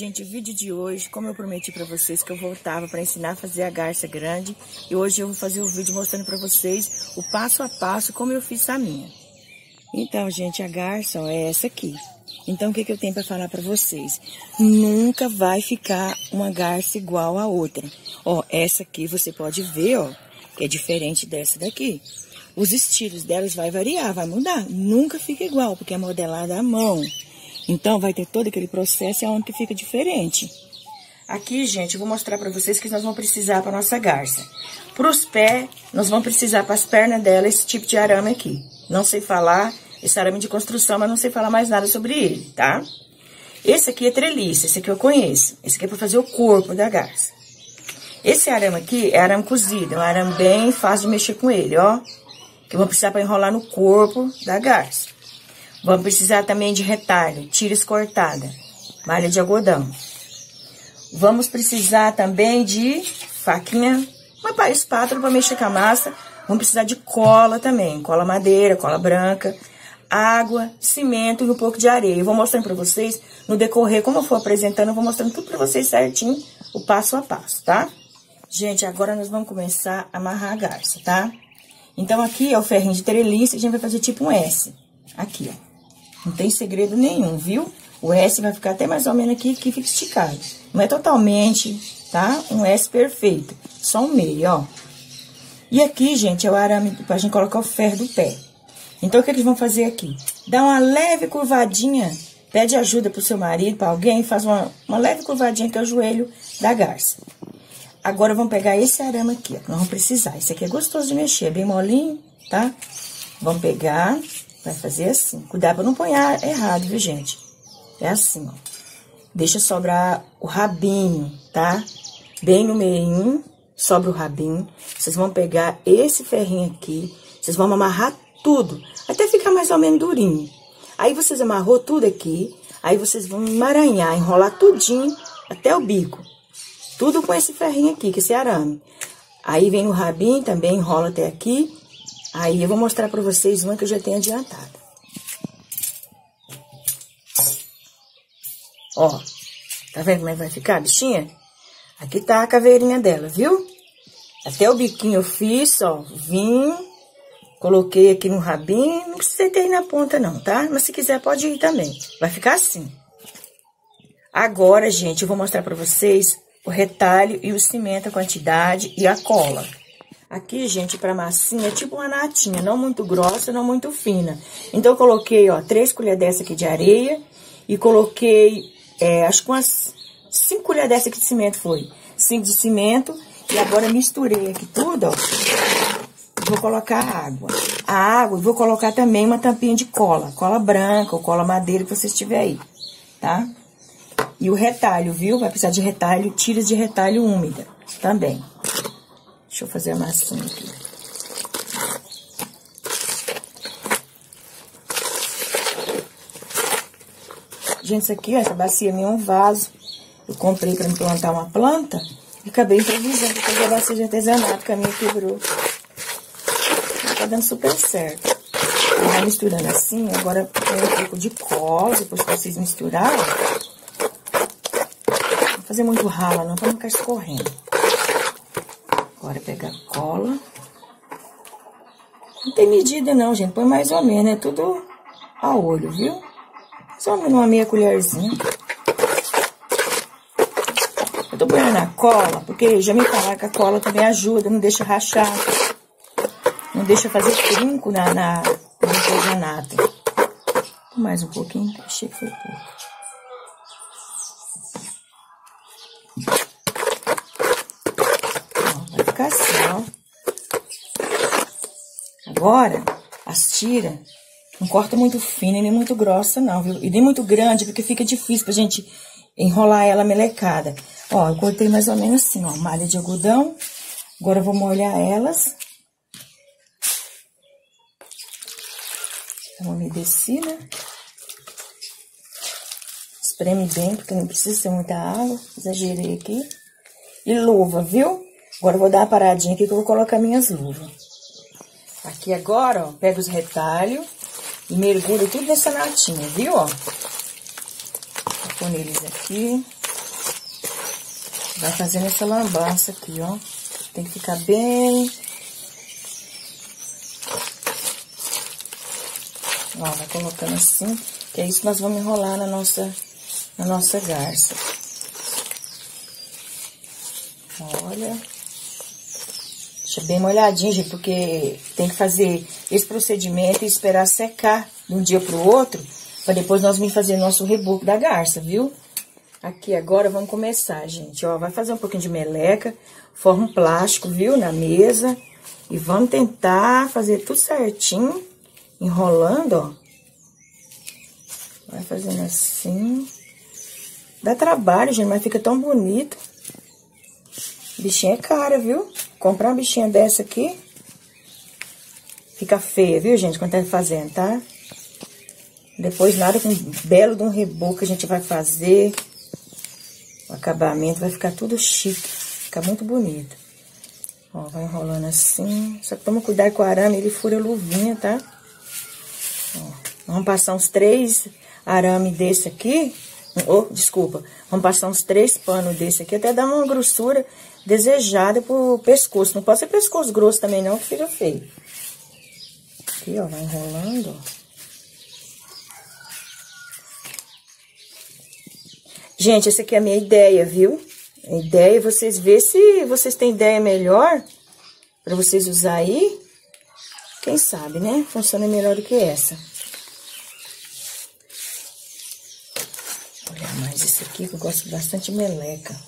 Gente, o vídeo de hoje, como eu prometi pra vocês que eu voltava pra ensinar a fazer a garça grande, e hoje eu vou fazer o vídeo mostrando pra vocês o passo a passo como eu fiz a minha. Então, gente, a garça ó, é essa aqui. Então, o que, que eu tenho pra falar pra vocês? Nunca vai ficar uma garça igual a outra. Ó, essa aqui você pode ver, ó, que é diferente dessa daqui. Os estilos delas vai variar, vai mudar. Nunca fica igual, porque é modelada à mão. Então, vai ter todo aquele processo e é onde que fica diferente. Aqui, gente, eu vou mostrar pra vocês que nós vamos precisar pra nossa garça. Pros pés, nós vamos precisar para as pernas dela esse tipo de arame aqui. Não sei falar, esse arame de construção, mas não sei falar mais nada sobre ele, tá? Esse aqui é treliça, esse aqui eu conheço. Esse aqui é pra fazer o corpo da garça. Esse arame aqui é arame cozido, é um arame bem fácil de mexer com ele, ó. Que eu vou precisar para enrolar no corpo da garça. Vamos precisar também de retalho, tiras cortada, malha de algodão. Vamos precisar também de faquinha, uma espátula para mexer com a massa. Vamos precisar de cola também, cola madeira, cola branca, água, cimento e um pouco de areia. Eu vou mostrando para vocês no decorrer, como eu for apresentando, eu vou mostrando tudo para vocês certinho, o passo a passo, tá? Gente, agora nós vamos começar a amarrar a garça, tá? Então, aqui é o ferrinho de treliça, a gente vai fazer tipo um S. Aqui, ó. Não tem segredo nenhum, viu? O S vai ficar até mais ou menos aqui, que fica esticado. Não é totalmente, tá? Um S perfeito. Só um meio, ó. E aqui, gente, é o arame pra gente colocar o ferro do pé. Então, o que eles vão fazer aqui? Dá uma leve curvadinha, pede ajuda pro seu marido, pra alguém, faz uma, uma leve curvadinha que é o joelho da garça. Agora, vamos pegar esse arame aqui, ó, nós vamos precisar. Esse aqui é gostoso de mexer, é bem molinho, tá? Vamos pegar Vai fazer assim. Cuidado pra não pôr errado, viu, gente? É assim, ó. Deixa sobrar o rabinho, tá? Bem no meio, sobra o rabinho. Vocês vão pegar esse ferrinho aqui, vocês vão amarrar tudo, até ficar mais ou menos durinho. Aí, vocês amarrou tudo aqui, aí vocês vão emaranhar, enrolar tudinho até o bico. Tudo com esse ferrinho aqui, com esse arame. Aí, vem o rabinho também, enrola até aqui Aí eu vou mostrar pra vocês uma que eu já tenho adiantado. Ó, tá vendo como é que vai ficar, bichinha? Aqui tá a caveirinha dela, viu? Até o biquinho eu fiz, ó, vim, coloquei aqui no rabinho, não aí na ponta não, tá? Mas se quiser pode ir também, vai ficar assim. Agora, gente, eu vou mostrar pra vocês o retalho e o cimento, a quantidade e a cola. Aqui, gente, pra massinha, é tipo uma natinha, não muito grossa, não muito fina. Então, eu coloquei, ó, três colheres dessa aqui de areia e coloquei, é, acho que umas cinco colheres dessa aqui de cimento foi. Cinco de cimento e agora misturei aqui tudo, ó. Vou colocar água. A água, vou colocar também uma tampinha de cola, cola branca ou cola madeira que vocês tiver aí, tá? E o retalho, viu? Vai precisar de retalho, tiras de retalho úmida também. Deixa eu fazer a massinha aqui. Gente, isso aqui, ó, essa bacia minha é um vaso. Eu comprei pra me plantar uma planta e acabei improvisando pra fazer a bacia de artesanato, que a minha quebrou. Tá dando super certo. Vai misturando assim, agora põe um pouco de cola, depois que vocês misturarem. Não fazer muito rala não, pra não ficar escorrendo. Agora pegar cola. Não tem medida não, gente. Põe mais ou menos, é tudo a olho, viu? Só uma meia colherzinha. Eu tô põe na cola, porque já me falaram que a cola também ajuda, não deixa rachar. Não deixa fazer trinco na, na, no artesanato. Mais um pouquinho, achei que foi pouco. Agora, as tiras, não corta muito fina nem muito grossa, não, viu? E nem muito grande, porque fica difícil pra gente enrolar ela melecada. Ó, eu cortei mais ou menos assim, ó, malha de algodão. Agora eu vou molhar elas. Uma umedecida. Espreme bem, porque não precisa ser muita água. Exagerei aqui. E luva, viu? Agora eu vou dar uma paradinha aqui que eu vou colocar minhas luvas. Aqui agora, ó, pega os retalhos e mergulha tudo nessa latinha, viu, ó? Vou pôr eles aqui. Vai fazendo essa lambança aqui, ó. Tem que ficar bem... Ó, vai colocando assim, que é isso que nós vamos enrolar na nossa, na nossa garça. Olha. Deixa bem molhadinho, gente, porque tem que fazer esse procedimento e esperar secar de um dia pro outro, para depois nós vir fazer nosso reboco da garça, viu? Aqui agora vamos começar, gente, ó, vai fazer um pouquinho de meleca, forma um plástico, viu, na mesa, e vamos tentar fazer tudo certinho enrolando, ó. Vai fazendo assim. Dá trabalho, gente, mas fica tão bonito. Bichinha é cara, viu? Comprar uma bichinha dessa aqui, fica feia, viu, gente, quando tá fazendo, tá? Depois nada com um belo de um reboco que a gente vai fazer. O acabamento vai ficar tudo chique, fica muito bonito. Ó, vai enrolando assim. Só que toma cuidado com o arame, ele fura a luvinha, tá? Vamos passar uns três arame desse aqui. Oh, desculpa. Vamos passar uns três panos desse aqui, até dar uma grossura desejada pro pescoço. Não pode ser pescoço grosso também não, que fica feio. Aqui, ó, vai enrolando, ó. Gente, essa aqui é a minha ideia, viu? A ideia é vocês verem se vocês têm ideia melhor para vocês usar aí. Quem sabe, né? Funciona melhor do que essa. Esse aqui que eu gosto bastante de meleca.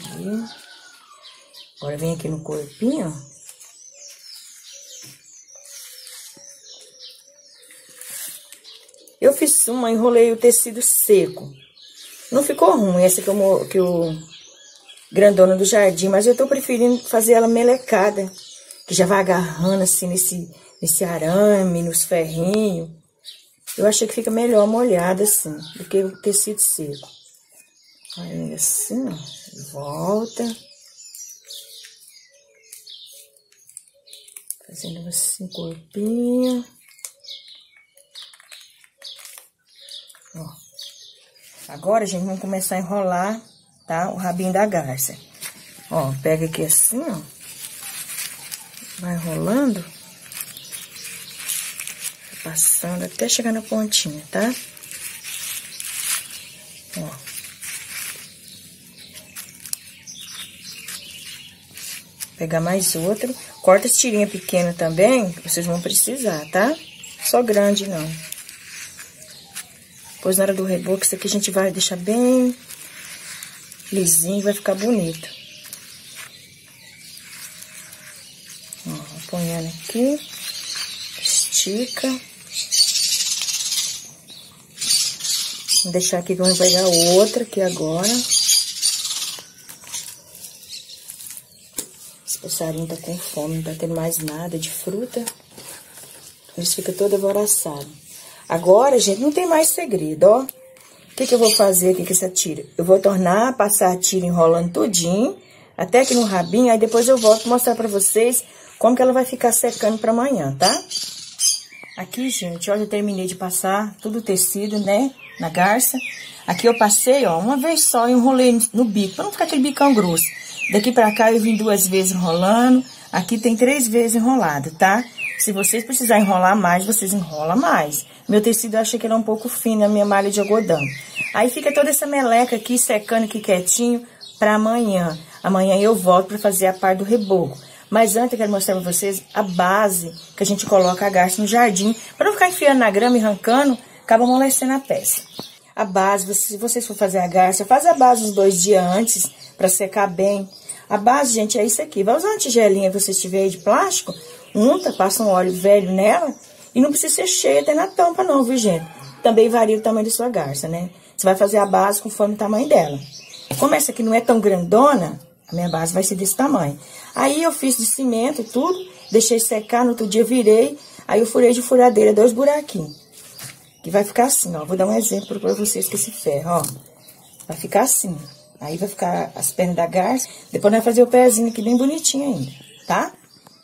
Aqui. Agora vem aqui no corpinho. Eu fiz uma, enrolei o tecido seco. Não ficou ruim essa que, eu, que o grandona do jardim, mas eu tô preferindo fazer ela melecada, que já vai agarrando assim nesse, nesse arame, nos ferrinhos. Eu achei que fica melhor molhada assim, do que o tecido seco. Aí assim, ó, volta. Fazendo assim, corpinho. Ó. Agora, gente, vamos começar a enrolar tá? O rabinho da garça. Ó, pega aqui assim, ó. Vai enrolando. Passando até chegar na pontinha, tá? Ó. Pegar mais outro. Corta as tirinhas pequenas também, que vocês vão precisar, tá? Só grande, não. Pois na hora do reboco, isso aqui a gente vai deixar bem lisinho, vai ficar bonito. Ó, apoiando aqui, estica. Vou deixar aqui que vamos pegar outra aqui agora. Esse passarinho tá com fome, não tá tendo mais nada de fruta. Eles ficam todo alvoroçado. Agora, gente, não tem mais segredo, ó. O que, que eu vou fazer aqui com essa tira? Eu vou tornar passar a tira enrolando tudinho, até aqui no rabinho, aí depois eu volto mostrar pra vocês como que ela vai ficar secando pra amanhã, tá? Aqui, gente, ó, eu terminei de passar tudo o tecido, né, na garça. Aqui eu passei, ó, uma vez só, enrolei no bico, pra não ficar aquele bicão grosso. Daqui pra cá eu vim duas vezes enrolando, aqui tem três vezes enrolado, tá? Se vocês precisarem enrolar mais, vocês enrolam mais. Meu tecido eu achei que era um pouco fino, a minha malha de algodão. Aí fica toda essa meleca aqui, secando aqui quietinho, para amanhã. Amanhã eu volto para fazer a parte do reboco. Mas antes eu quero mostrar para vocês a base que a gente coloca a garça no jardim. Para não ficar enfiando na grama e arrancando, acaba amolecendo a peça. A base, se vocês for fazer a garça, faz a base uns dois dias antes, para secar bem. A base, gente, é isso aqui. Vai usar uma tigelinha que você tiver aí de plástico, unta, passa um óleo velho nela e não precisa ser cheia até na tampa não, viu, gente? Também varia o tamanho da sua garça, né? Você vai fazer a base conforme o tamanho dela. Como essa aqui não é tão grandona, a minha base vai ser desse tamanho. Aí eu fiz de cimento tudo, deixei secar, no outro dia virei, aí eu furei de furadeira dois buraquinhos. Que vai ficar assim, ó. Vou dar um exemplo pra vocês com esse ferro, ó. Vai ficar assim. Aí vai ficar as pernas da garça. Depois nós vamos fazer o pezinho aqui bem bonitinho ainda, tá?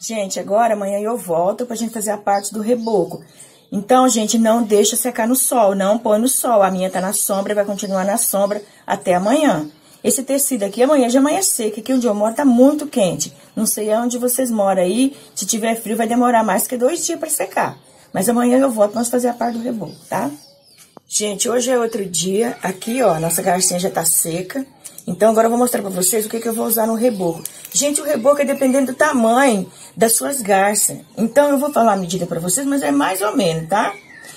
Gente, agora amanhã eu volto pra gente fazer a parte do reboco. Então, gente, não deixa secar no sol, não põe no sol. A minha tá na sombra e vai continuar na sombra até amanhã. Esse tecido aqui, amanhã já amanhã seca, aqui onde eu moro tá muito quente. Não sei aonde vocês moram aí, se tiver frio vai demorar mais que dois dias para secar. Mas amanhã eu volto, nós fazer a parte do reboco, tá? Gente, hoje é outro dia. Aqui, ó, nossa garcinha já tá seca. Então, agora eu vou mostrar pra vocês o que, que eu vou usar no reboco. Gente, o reboco é dependendo do tamanho das suas garças. Então, eu vou falar a medida pra vocês, mas é mais ou menos, tá?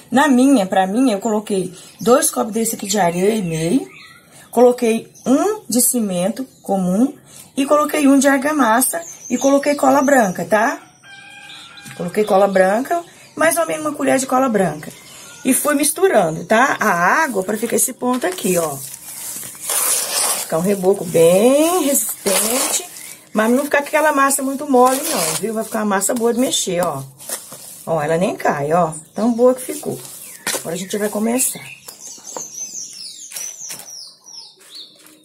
Na minha, pra mim, eu coloquei dois copos desse aqui de areia e meio. Coloquei um de cimento comum e coloquei um de argamassa e coloquei cola branca, tá? Coloquei cola branca, mais ou menos uma colher de cola branca. E fui misturando, tá? A água pra ficar esse ponto aqui, ó. Ficar um reboco bem resistente. Mas não ficar aquela massa muito mole, não, viu? Vai ficar uma massa boa de mexer, ó. Ó, ela nem cai, ó. Tão boa que ficou. Agora a gente vai começar.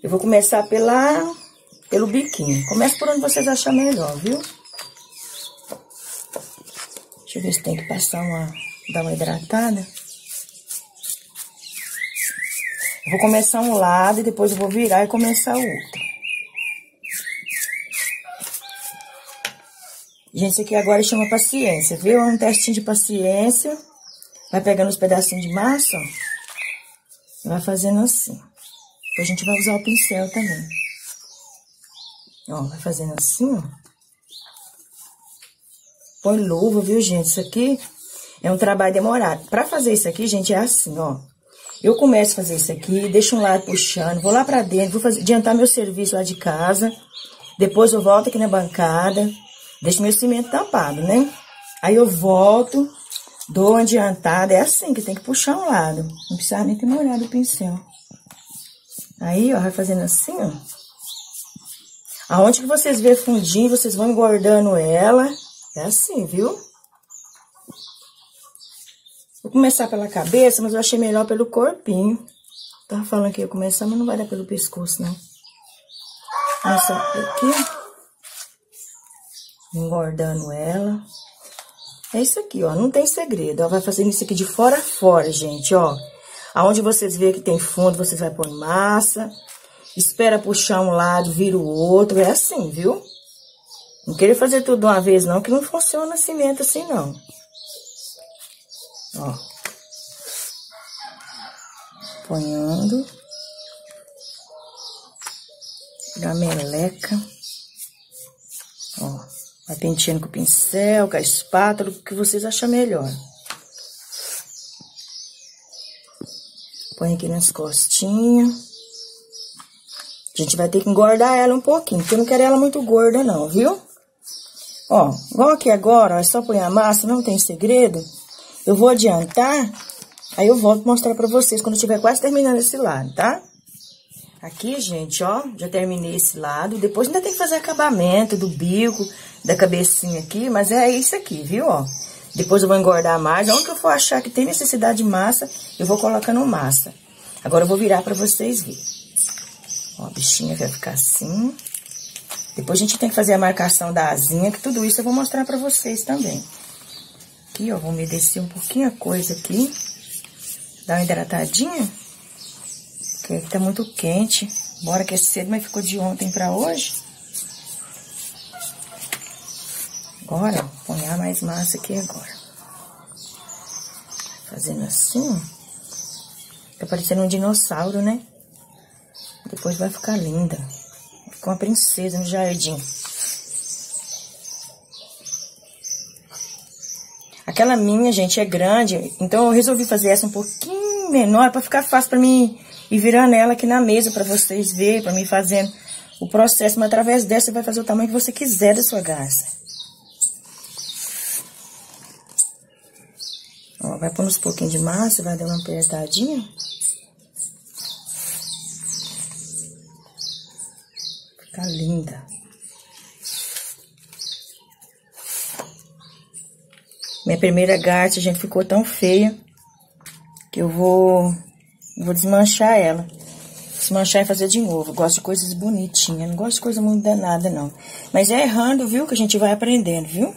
Eu vou começar pela, pelo biquinho. Começa por onde vocês acharem melhor, viu? Deixa eu ver se tem que passar uma... Dar uma hidratada. Eu vou começar um lado e depois eu vou virar e começar o outro. Gente, isso aqui agora chama paciência, viu? É um testinho de paciência. Vai pegando os pedacinhos de massa, ó. Vai fazendo assim. Depois a gente vai usar o pincel também. Ó, vai fazendo assim, ó. Põe luva, viu, gente? Isso aqui é um trabalho demorado. Pra fazer isso aqui, gente, é assim, ó. Eu começo a fazer isso aqui, deixo um lado puxando, vou lá pra dentro, vou fazer, adiantar meu serviço lá de casa. Depois eu volto aqui na bancada, deixo meu cimento tampado, né? Aí eu volto, dou uma adiantada, é assim que tem que puxar um lado. Não precisa nem ter molhado o pincel. Aí, ó, vai fazendo assim, ó. Aonde que vocês vê fundinho, vocês vão engordando ela. É assim, viu? Vou começar pela cabeça, mas eu achei melhor pelo corpinho. Tava falando que ia começar, mas não vai dar pelo pescoço, não. Começar aqui. Engordando ela. É isso aqui, ó. Não tem segredo. Ó, vai fazendo isso aqui de fora a fora, gente, ó. Aonde vocês vê que tem fundo, vocês vai pôr massa. Espera puxar um lado, vira o outro. É assim, viu? Não querer fazer tudo de uma vez, não, que não funciona cimento assim, não. Ó. Ponhando. Da meleca. Ó. Vai penteando com o pincel, com a espátula, o que vocês acham melhor. Põe aqui nas costinhas. A gente vai ter que engordar ela um pouquinho, porque eu não quero ela muito gorda não, viu? Ó, igual aqui agora, ó, é só pôr a massa, não tem segredo. Eu vou adiantar, aí eu volto mostrar pra vocês quando eu estiver quase terminando esse lado, tá? Aqui, gente, ó, já terminei esse lado. Depois ainda tem que fazer acabamento do bico, da cabecinha aqui, mas é isso aqui, viu, ó? Depois eu vou engordar mais. Onde eu for achar que tem necessidade de massa, eu vou colocando massa. Agora eu vou virar pra vocês verem. Ó, a bichinha vai ficar assim. Depois a gente tem que fazer a marcação da asinha, que tudo isso eu vou mostrar pra vocês também. Aqui, ó, vou umedecer um pouquinho a coisa aqui. Dar uma hidratadinha. Porque tá muito quente. Bora que é cedo, mas ficou de ontem pra hoje. Agora, põe mais massa aqui agora. Fazendo assim. Tá parecendo um dinossauro, né? Depois vai ficar linda. Fica uma princesa no jardim. Aquela minha, gente, é grande, então eu resolvi fazer essa um pouquinho menor para ficar fácil para mim ir virando ela aqui na mesa para vocês verem, para mim fazendo o processo. Mas através dessa você vai fazer o tamanho que você quiser da sua garça. Ó, vai pôr uns pouquinhos de massa, vai dar uma apertadinha. Fica linda. Minha primeira garça, gente, ficou tão feia que eu vou, vou desmanchar ela. Desmanchar e fazer de novo. Eu gosto de coisas bonitinhas, não gosto de coisa muito danada, não. Mas é errando, viu, que a gente vai aprendendo, viu?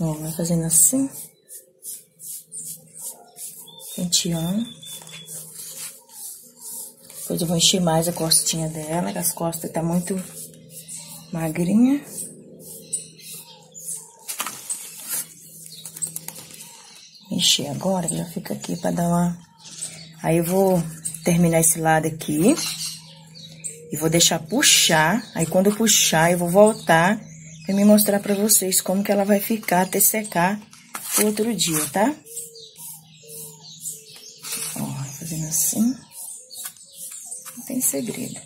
Ó, vai fazendo assim. Penteando. Depois eu vou encher mais a costinha dela, que as costas tá muito magrinha. Encher agora, já fica aqui pra dar uma... Aí eu vou terminar esse lado aqui. E vou deixar puxar. Aí quando eu puxar, eu vou voltar pra me mostrar pra vocês como que ela vai ficar até secar o outro dia, tá? Segredo.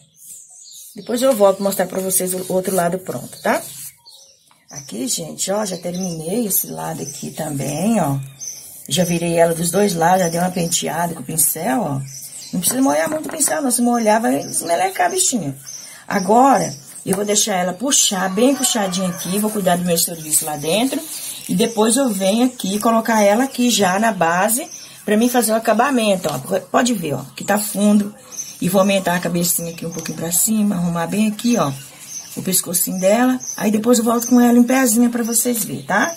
Depois eu volto mostrar pra vocês o outro lado pronto, tá? Aqui, gente, ó, já terminei esse lado aqui também, ó. Já virei ela dos dois lados, já dei uma penteada com o pincel, ó. Não precisa molhar muito o pincel, não. Se molhar, vai esmelecar a bichinha. Agora, eu vou deixar ela puxar, bem puxadinha aqui. Vou cuidar do meu serviço lá dentro. E depois eu venho aqui colocar ela aqui já na base pra mim fazer o acabamento, ó. Pode ver, ó, que tá fundo. E vou aumentar a cabecinha aqui um pouquinho pra cima, arrumar bem aqui, ó, o pescocinho dela. Aí depois eu volto com ela em pezinha pra vocês verem, tá?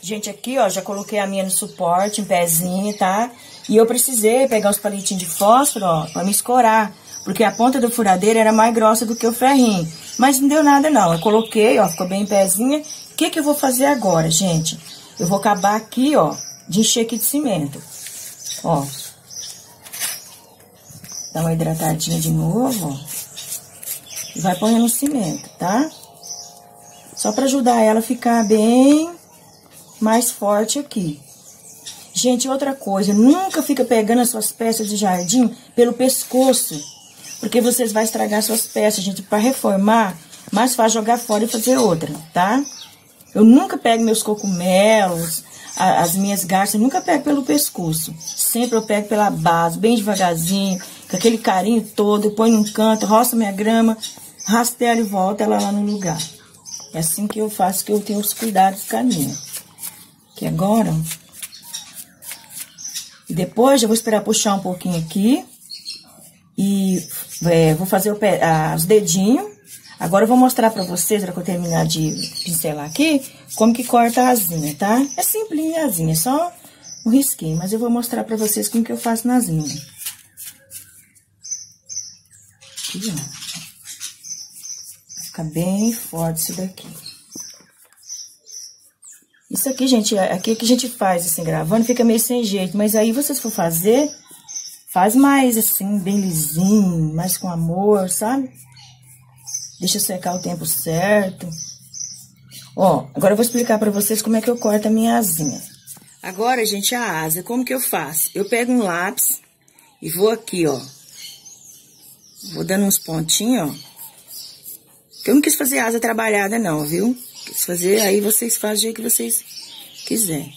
Gente, aqui, ó, já coloquei a minha no suporte, em pezinho, tá? E eu precisei pegar os palitinhos de fósforo, ó, pra me escorar. Porque a ponta do furadeiro era mais grossa do que o ferrinho. Mas não deu nada, não. Eu coloquei, ó, ficou bem em pezinha. O que que eu vou fazer agora, gente? Eu vou acabar aqui, ó, de encher aqui de cimento. Ó, Dá uma hidratadinha de novo. E vai ponhando cimento, tá? Só pra ajudar ela a ficar bem mais forte aqui. Gente, outra coisa, nunca fica pegando as suas peças de jardim pelo pescoço. Porque vocês vão estragar suas peças, gente. Pra reformar, mais fácil jogar fora e fazer outra, tá? Eu nunca pego meus cogumelos, as minhas garças, nunca pego pelo pescoço. Sempre eu pego pela base, bem devagarzinho, com aquele carinho todo, eu ponho um canto, roço minha grama, rasteiro e volta ela lá no lugar. É assim que eu faço, que eu tenho os cuidados com a minha. Que agora... Depois eu vou esperar puxar um pouquinho aqui. E é, vou fazer pé, ah, os dedinhos. Agora eu vou mostrar pra vocês, na que eu terminar de pincelar aqui, como que corta a asinha, tá? É simples a asinha, é só um risquinho. Mas eu vou mostrar pra vocês como que eu faço nas minhas. Aqui, ó. Vai ficar bem forte isso daqui. Isso aqui, gente, é, aqui que a gente faz, assim, gravando, fica meio sem jeito. Mas aí, vocês for fazer, faz mais, assim, bem lisinho, mais com amor, sabe? Deixa secar o tempo certo. Ó, agora eu vou explicar pra vocês como é que eu corto a minha asinha. Agora, gente, a asa, como que eu faço? Eu pego um lápis e vou aqui, ó, Vou dando uns pontinhos, ó. Eu não quis fazer asa trabalhada, não, viu? Quis fazer, aí vocês fazem o jeito que vocês quiserem.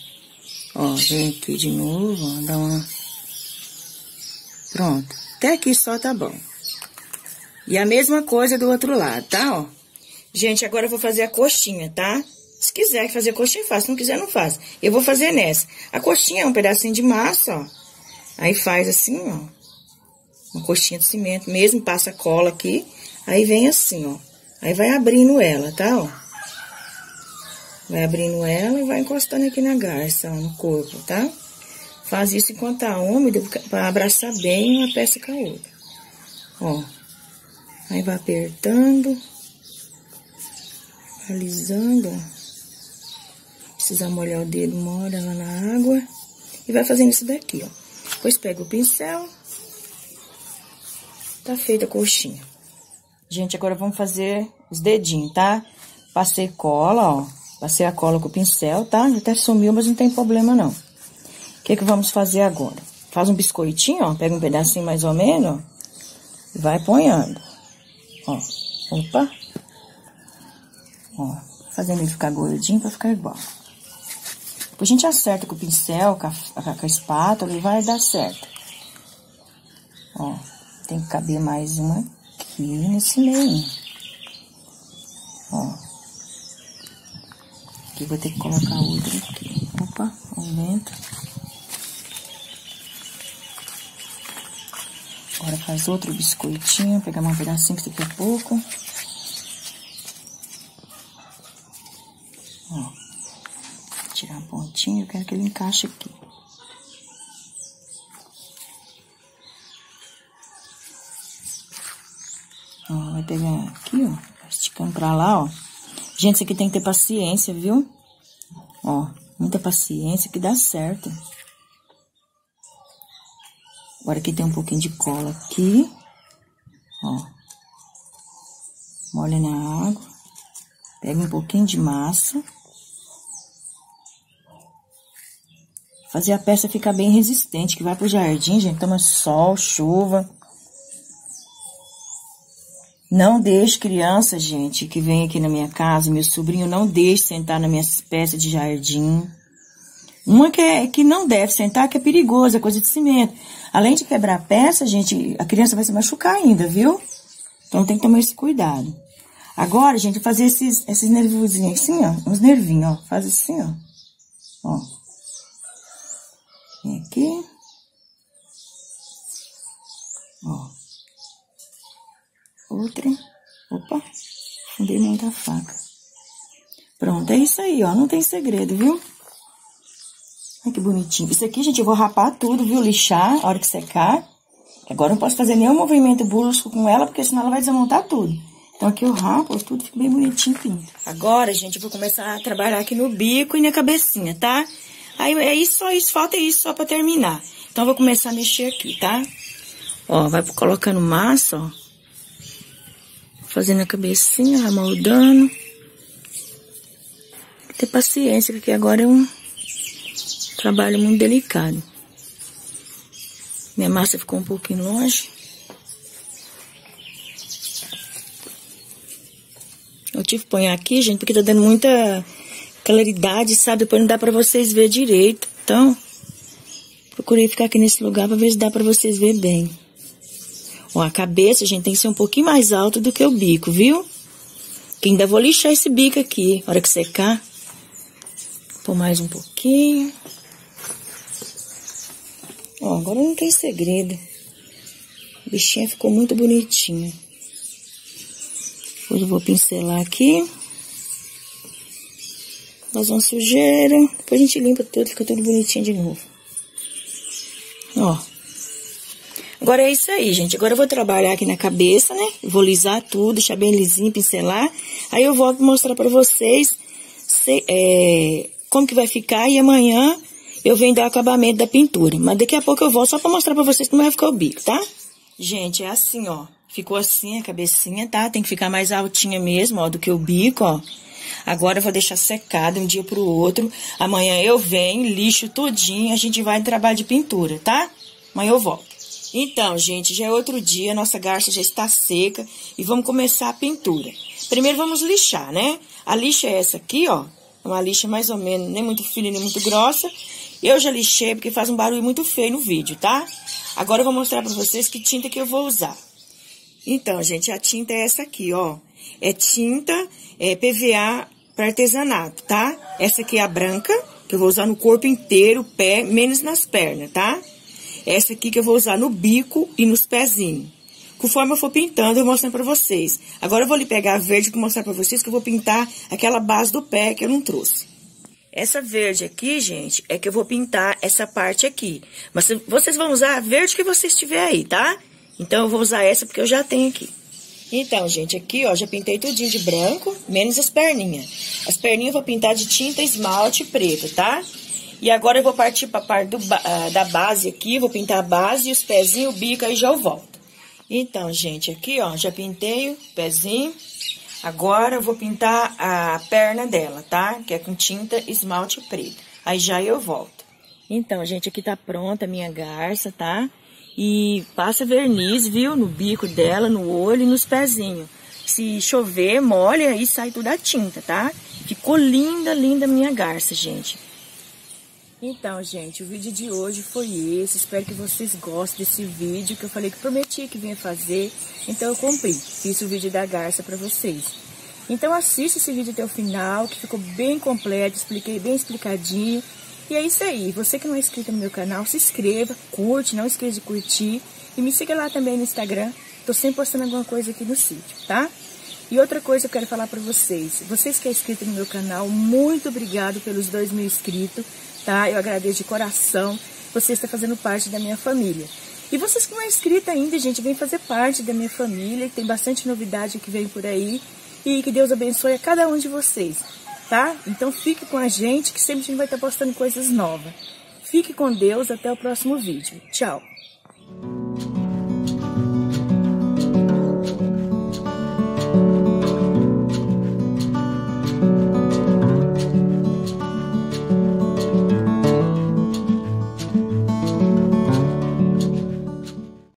Ó, vem aqui de novo, ó, dá uma... Pronto. Até aqui só tá bom. E a mesma coisa do outro lado, tá, ó? Gente, agora eu vou fazer a coxinha, tá? Se quiser fazer coxinha, faz. Se não quiser, não faz. Eu vou fazer nessa. A coxinha é um pedacinho de massa, ó. Aí faz assim, ó uma coxinha de cimento mesmo, passa cola aqui, aí vem assim, ó. Aí vai abrindo ela, tá, ó. Vai abrindo ela e vai encostando aqui na garça, ó, no corpo, tá? Faz isso enquanto tá úmido, pra abraçar bem uma peça com a outra. Ó. Aí vai apertando. Alisando, ó. Precisa molhar o dedo, molha lá na água. E vai fazendo isso daqui, ó. Depois pega o pincel Tá feita a coxinha. Gente, agora vamos fazer os dedinhos, tá? Passei cola, ó. Passei a cola com o pincel, tá? Até sumiu, mas não tem problema, não. O que que vamos fazer agora? Faz um biscoitinho, ó. Pega um pedacinho mais ou menos, ó. E vai ponhando. Ó. Opa. Ó. Fazendo ele ficar gordinho pra ficar igual. Depois a gente acerta com o pincel, com a, com a espátula e vai dar certo. Ó. Tem que caber mais uma aqui nesse meio. Ó. Aqui vou ter que colocar outra aqui. Opa, aumenta. Agora faz outro biscoitinho, pegar um pedacinho que a pouco. Ó. a pontinha, eu quero que ele encaixe aqui. Pegar aqui, ó, esticando pra lá, ó. Gente, isso aqui tem que ter paciência, viu? Ó, muita paciência que dá certo. Agora aqui tem um pouquinho de cola aqui. Ó. Molha na água. Pega um pouquinho de massa. Fazer a peça ficar bem resistente, que vai pro jardim, gente. Toma sol, chuva. Não deixe criança, gente, que vem aqui na minha casa, meu sobrinho, não deixe sentar na minha peça de jardim. Uma que, é, que não deve sentar, que é perigosa, é coisa de cimento. Além de quebrar a peça, gente, a criança vai se machucar ainda, viu? Então tem que tomar esse cuidado. Agora, gente, fazer esses, esses nervosinhos assim, ó. Uns nervinhos, ó. Faz assim, ó. Ó. Vem aqui. Ó outra. Opa, fundei muito a faca. Pronto, é isso aí, ó. Não tem segredo, viu? Olha que bonitinho. Isso aqui, gente, eu vou rapar tudo, viu? Lixar a hora que secar. Agora não posso fazer nenhum movimento brusco com ela, porque senão ela vai desmontar tudo. Então aqui eu rapo, tudo fica bem bonitinho, pinto. Agora, gente, eu vou começar a trabalhar aqui no bico e na cabecinha, tá? Aí é isso, só isso, falta isso só pra terminar. Então eu vou começar a mexer aqui, tá? Ó, vai colocando massa, ó fazendo a cabecinha, amoldando. Ter paciência, porque agora é um trabalho muito delicado. Minha massa ficou um pouquinho longe. Eu tive que pôr aqui, gente, porque tá dando muita claridade, sabe? Depois não dá pra vocês ver direito. Então, procurei ficar aqui nesse lugar pra ver se dá pra vocês ver bem. Ó, a cabeça, gente, tem que ser um pouquinho mais alta do que o bico, viu? Que ainda vou lixar esse bico aqui, na hora que secar. Pôr mais um pouquinho. Ó, agora não tem segredo. A bichinha ficou muito bonitinha. Depois eu vou pincelar aqui. Fazer uma sujeira. Depois a gente limpa tudo, fica tudo bonitinho de novo. Ó. Agora é isso aí, gente. Agora eu vou trabalhar aqui na cabeça, né? Vou lisar tudo, deixar bem lisinho, pincelar. Aí eu volto mostrar pra vocês se, é, como que vai ficar. E amanhã eu venho dar o acabamento da pintura. Mas daqui a pouco eu volto só pra mostrar pra vocês como vai ficar o bico, tá? Gente, é assim, ó. Ficou assim a cabecinha, tá? Tem que ficar mais altinha mesmo, ó, do que o bico, ó. Agora eu vou deixar secado um dia pro outro. Amanhã eu venho, lixo tudinho, a gente vai em trabalho de pintura, tá? Amanhã eu volto. Então, gente, já é outro dia, nossa garça já está seca e vamos começar a pintura. Primeiro vamos lixar, né? A lixa é essa aqui, ó. É uma lixa mais ou menos, nem muito fina nem muito grossa. Eu já lixei porque faz um barulho muito feio no vídeo, tá? Agora eu vou mostrar pra vocês que tinta que eu vou usar. Então, gente, a tinta é essa aqui, ó. É tinta é, PVA para artesanato, tá? Essa aqui é a branca, que eu vou usar no corpo inteiro, pé, menos nas pernas, tá? Essa aqui que eu vou usar no bico e nos pezinhos. Conforme eu for pintando, eu mostro pra vocês. Agora eu vou lhe pegar a verde para mostrar pra vocês que eu vou pintar aquela base do pé que eu não trouxe. Essa verde aqui, gente, é que eu vou pintar essa parte aqui. Mas vocês vão usar a verde que vocês tiver aí, tá? Então, eu vou usar essa porque eu já tenho aqui. Então, gente, aqui, ó, já pintei tudinho de branco, menos as perninhas. As perninhas eu vou pintar de tinta esmalte preto, tá? E agora eu vou partir para a parte uh, da base aqui, vou pintar a base os pezinhos, o bico, aí já eu volto. Então, gente, aqui, ó, já pintei o pezinho. Agora eu vou pintar a perna dela, tá? Que é com tinta esmalte preto. Aí já eu volto. Então, gente, aqui tá pronta a minha garça, tá? E passa verniz, viu? No bico dela, no olho e nos pezinhos. Se chover, molha e sai toda a tinta, tá? Ficou linda, linda a minha garça, gente. Então, gente, o vídeo de hoje foi esse. Espero que vocês gostem desse vídeo que eu falei que prometi que vinha fazer. Então, eu cumpri. Fiz o vídeo da garça para vocês. Então, assista esse vídeo até o final, que ficou bem completo, expliquei bem explicadinho. E é isso aí. Você que não é inscrito no meu canal, se inscreva, curte, não esqueça de curtir. E me siga lá também no Instagram. Tô sempre postando alguma coisa aqui no sítio, tá? E outra coisa eu quero falar para vocês. Vocês que é inscrito no meu canal, muito obrigado pelos dois mil inscritos, tá? Eu agradeço de coração. Você está fazendo parte da minha família. E vocês que não é inscrito ainda, gente, vem fazer parte da minha família. Tem bastante novidade que vem por aí. E que Deus abençoe a cada um de vocês, tá? Então fique com a gente, que sempre a gente vai estar postando coisas novas. Fique com Deus, até o próximo vídeo. Tchau!